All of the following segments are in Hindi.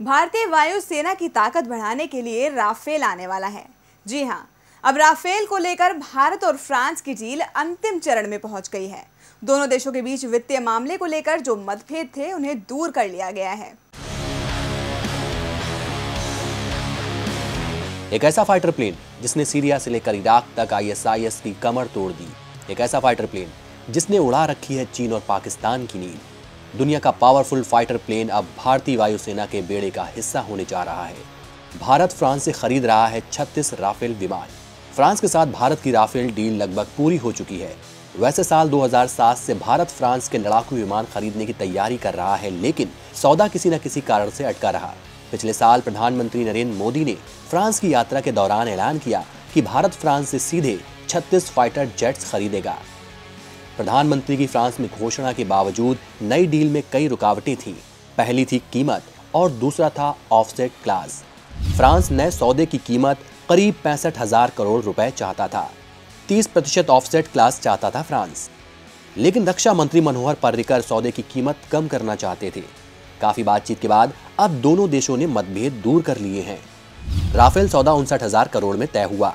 भारतीय वायुसेना की ताकत बढ़ाने के लिए राफेल आने वाला है। जी हाँ अब राफेल को लेकर भारत और फ्रांस की डील अंतिम चरण में पहुँच गई है। दोनों देशों के बीच वित्तीय मामले को लेकर जो मतभेद थे, उन्हें दूर कर लिया गया है। एक ऐसा फाइटर प्लेन जिसने सीरिया से लेकर इराक तक आईएसआईएस की कमर तोड़ दी। एक ऐसा फाइटर प्लेन जिसने उड़ा रखी है चीन और पाकिस्तान की नींद। दुनिया का पावरफुल फाइटर प्लेन अब भारतीय वायुसेना के बेड़े का हिस्सा होने जा रहा है। भारत फ्रांस से खरीद रहा है 36 राफेल विमान। फ्रांस के साथ भारत की राफेल डील लगभग पूरी हो चुकी है। वैसे साल 2007 से भारत फ्रांस के लड़ाकू विमान खरीदने की तैयारी कर रहा है, लेकिन सौदा किसी न किसी कारण से अटका रहा। पिछले साल प्रधानमंत्री नरेंद्र मोदी ने फ्रांस की यात्रा के दौरान ऐलान किया कि भारत फ्रांस से सीधे 36 फाइटर जेट्स खरीदेगा। प्रधानमंत्री की फ्रांस में घोषणा के बावजूद नई डील में कई रुकावटें थी। पहली थी कीमत और दूसरा था ऑफसेट क्लास। फ्रांस नए सौदे की कीमत करीब पैंसठ हज़ार करोड़ रुपए चाहता था। 30 प्रतिशत ऑफसेट क्लास चाहता था फ्रांस। लेकिन रक्षा मंत्री मनोहर पर्रिकर सौदे की कीमत कम करना चाहते थे। काफ़ी बातचीत के बाद अब दोनों देशों ने मतभेद दूर कर लिए हैं। राफेल सौदा उनसठ हज़ार करोड़ में तय हुआ।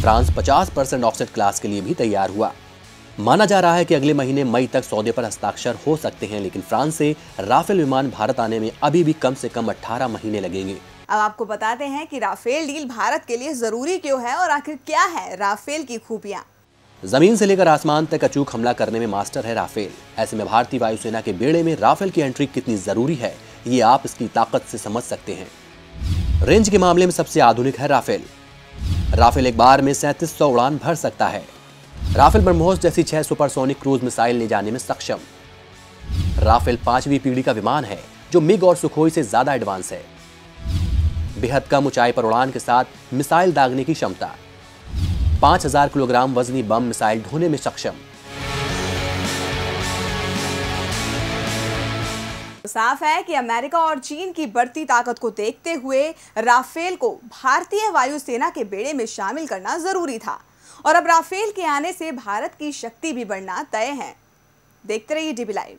फ्रांस 50 परसेंट ऑफसेट क्लास के लिए भी तैयार हुआ। माना जा रहा है कि अगले महीने मई तक सौदे पर हस्ताक्षर हो सकते हैं लेकिन फ्रांस से राफेल विमान भारत आने में अभी भी कम से कम 18 महीने लगेंगे। अब आपको बताते हैं कि राफेल डील भारत के लिए ज़रूरी क्यों है और आखिर क्या है राफेल की खूबियाँ। ज़मीन से लेकर आसमान तक अचूक हमला करने में मास्टर है राफेल। ऐसे में भारतीय वायुसेना के बेड़े में राफेल की एंट्री कितनी ज़रूरी है ये आप इसकी ताकत से समझ सकते हैं। रेंज के मामले में सबसे आधुनिक है राफेल। राफेल एक बार में सैंतीस उड़ान भर सकता है। राफेल ब्रह्मोस जैसी छह सुपरसोनिक क्रूज मिसाइल ले जाने में सक्षम। राफेल पांचवी पीढ़ी का विमान है, जो मिग और सुखोई से ज़्यादा एडवांस है। बेहद कम ऊंचाई पर उड़ान के साथ मिसाइल दागने की क्षमता। 5000 किलोग्राम वजनी बम मिसाइल ढोने में सक्षम। साफ़ है कि अमेरिका और चीन की बढ़ती ताकत को देखते हुए राफेल को भारतीय वायुसेना के बेड़े में शामिल करना ज़रूरी था। और अब राफेल के आने से भारत की शक्ति भी बढ़ना तय है। देखते रहिए डीबी लाइव।